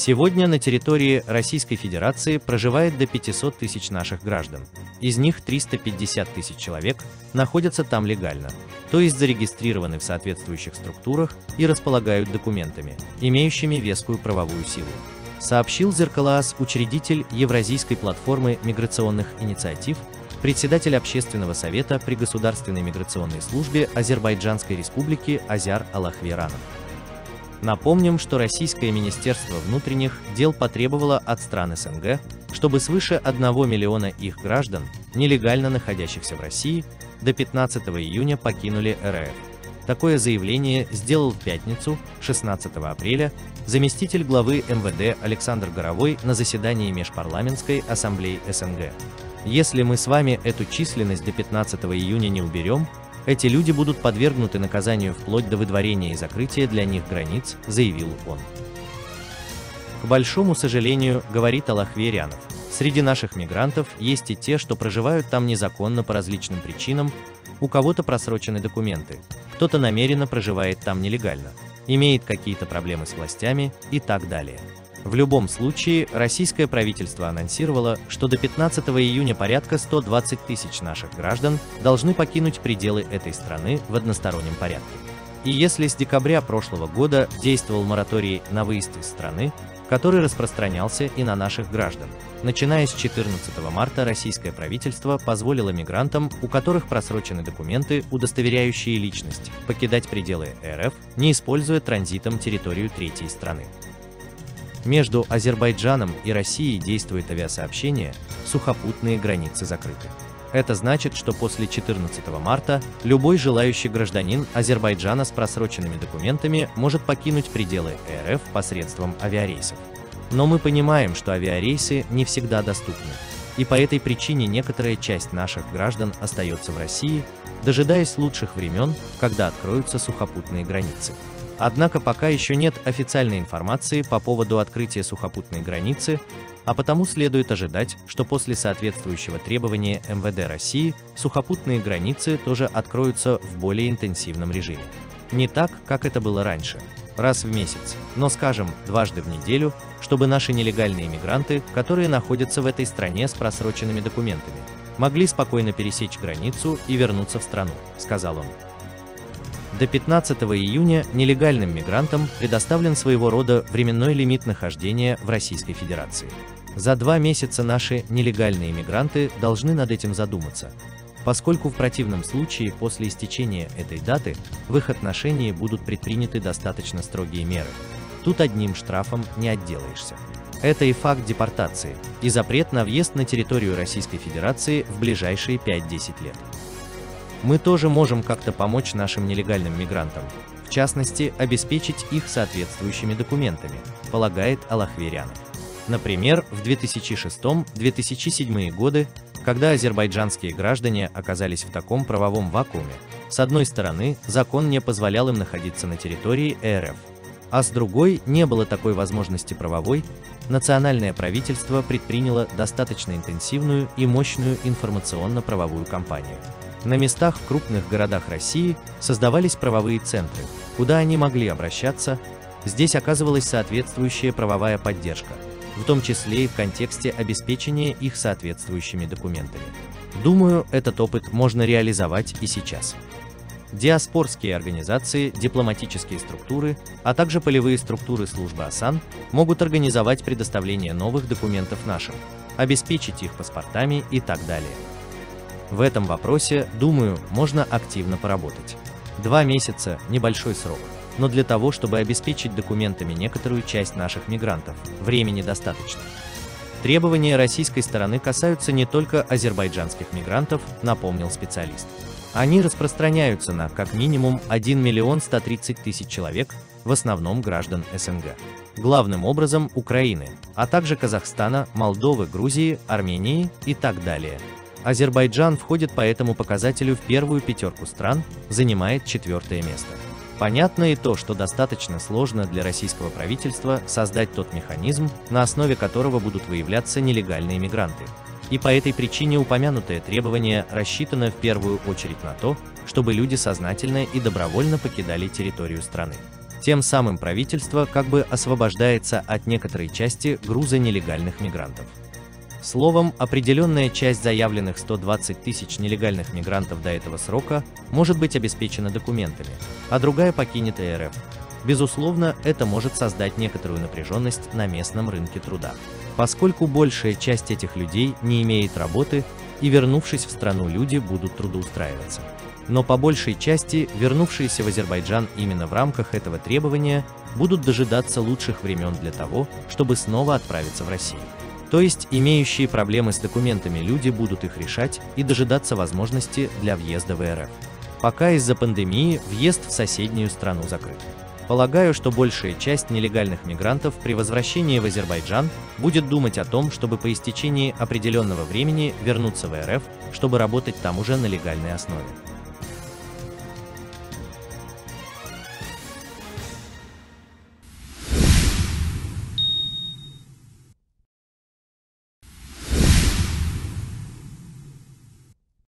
Сегодня на территории Российской Федерации проживает до 500 тысяч наших граждан. Из них 350 тысяч человек находятся там легально, то есть зарегистрированы в соответствующих структурах и располагают документами, имеющими вескую правовую силу. Сообщил Зеркалаас учредитель Евразийской платформы миграционных инициатив, председатель Общественного совета при Государственной миграционной службе Азербайджанской республики Азяр Аллахверанов. Напомним, что Российское Министерство внутренних дел потребовало от стран СНГ, чтобы свыше 1 миллиона их граждан, нелегально находящихся в России, до 15 июня покинули РФ. Такое заявление сделал в пятницу, 16 апреля, заместитель главы МВД Александр Горовой на заседании Межпарламентской ассамблеи СНГ. Если мы с вами эту численность до 15 июня не уберем, эти люди будут подвергнуты наказанию вплоть до выдворения и закрытия для них границ, заявил он. К большому сожалению, говорит Аллах Верянов, среди наших мигрантов есть и те, что проживают там незаконно по различным причинам, у кого-то просрочены документы, кто-то намеренно проживает там нелегально, имеет какие-то проблемы с властями и так далее. В любом случае, российское правительство анонсировало, что до 15 июня порядка 120 тысяч наших граждан должны покинуть пределы этой страны в одностороннем порядке. И если с декабря прошлого года действовал мораторий на выезд из страны, который распространялся и на наших граждан. Начиная с 14 марта российское правительство позволило мигрантам, у которых просрочены документы, удостоверяющие личность, покидать пределы РФ, не используя транзитом территорию третьей страны. Между Азербайджаном и Россией действует авиасообщение, сухопутные границы закрыты. Это значит, что после 14 марта любой желающий гражданин Азербайджана с просроченными документами может покинуть пределы РФ посредством авиарейсов. Но мы понимаем, что авиарейсы не всегда доступны, и по этой причине некоторая часть наших граждан остается в России, дожидаясь лучших времен, когда откроются сухопутные границы. Однако пока еще нет официальной информации по поводу открытия сухопутной границы, а потому следует ожидать, что после соответствующего требования МВД России сухопутные границы тоже откроются в более интенсивном режиме. Не так, как это было раньше, раз в месяц, но, скажем, дважды в неделю, чтобы наши нелегальные мигранты, которые находятся в этой стране с просроченными документами, могли спокойно пересечь границу и вернуться в страну, сказал он. До 15 июня нелегальным мигрантам предоставлен своего рода временной лимит нахождения в Российской Федерации. За два месяца наши нелегальные мигранты должны над этим задуматься, поскольку в противном случае после истечения этой даты в их отношении будут предприняты достаточно строгие меры. Тут одним штрафом не отделаешься. Это и факт депортации, и запрет на въезд на территорию Российской Федерации в ближайшие 5-10 лет мы тоже можем как-то помочь нашим нелегальным мигрантам, в частности, обеспечить их соответствующими документами, полагает Аллахверянов. Например, в 2006-2007 годы, когда азербайджанские граждане оказались в таком правовом вакууме, с одной стороны, закон не позволял им находиться на территории РФ, а с другой не было такой возможности правовой, национальное правительство предприняло достаточно интенсивную и мощную информационно-правовую кампанию. На местах в крупных городах России создавались правовые центры, куда они могли обращаться, здесь оказывалась соответствующая правовая поддержка, в том числе и в контексте обеспечения их соответствующими документами. Думаю, этот опыт можно реализовать и сейчас. Диаспорские организации, дипломатические структуры, а также полевые структуры службы ОСАН могут организовать предоставление новых документов нашим, обеспечить их паспортами и так далее. В этом вопросе, думаю, можно активно поработать. Два месяца – небольшой срок, но для того, чтобы обеспечить документами некоторую часть наших мигрантов, времени достаточно. Требования российской стороны касаются не только азербайджанских мигрантов, напомнил специалист. Они распространяются на как минимум 1 миллион 130 тысяч человек, в основном граждан СНГ. Главным образом Украины, а также Казахстана, Молдовы, Грузии, Армении и так далее. Азербайджан входит по этому показателю в первую пятерку стран, занимает четвертое место. Понятно и то, что достаточно сложно для российского правительства создать тот механизм, на основе которого будут выявляться нелегальные мигранты. И по этой причине упомянутое требование рассчитано в первую очередь на то, чтобы люди сознательно и добровольно покидали территорию страны. Тем самым правительство как бы освобождается от некоторой части груза нелегальных мигрантов. Словом, определенная часть заявленных 120 тысяч нелегальных мигрантов до этого срока может быть обеспечена документами, а другая покинет РФ. Безусловно, это может создать некоторую напряженность на местном рынке труда. Поскольку большая часть этих людей не имеет работы, и вернувшись в страну люди будут трудоустраиваться. Но по большей части вернувшиеся в Азербайджан именно в рамках этого требования будут дожидаться лучших времен для того, чтобы снова отправиться в Россию. То есть имеющие проблемы с документами люди будут их решать и дожидаться возможности для въезда в РФ. Пока из-за пандемии въезд в соседнюю страну закрыт. Полагаю, что большая часть нелегальных мигрантов при возвращении в Азербайджан будет думать о том, чтобы по истечении определенного времени вернуться в РФ, чтобы работать там уже на легальной основе.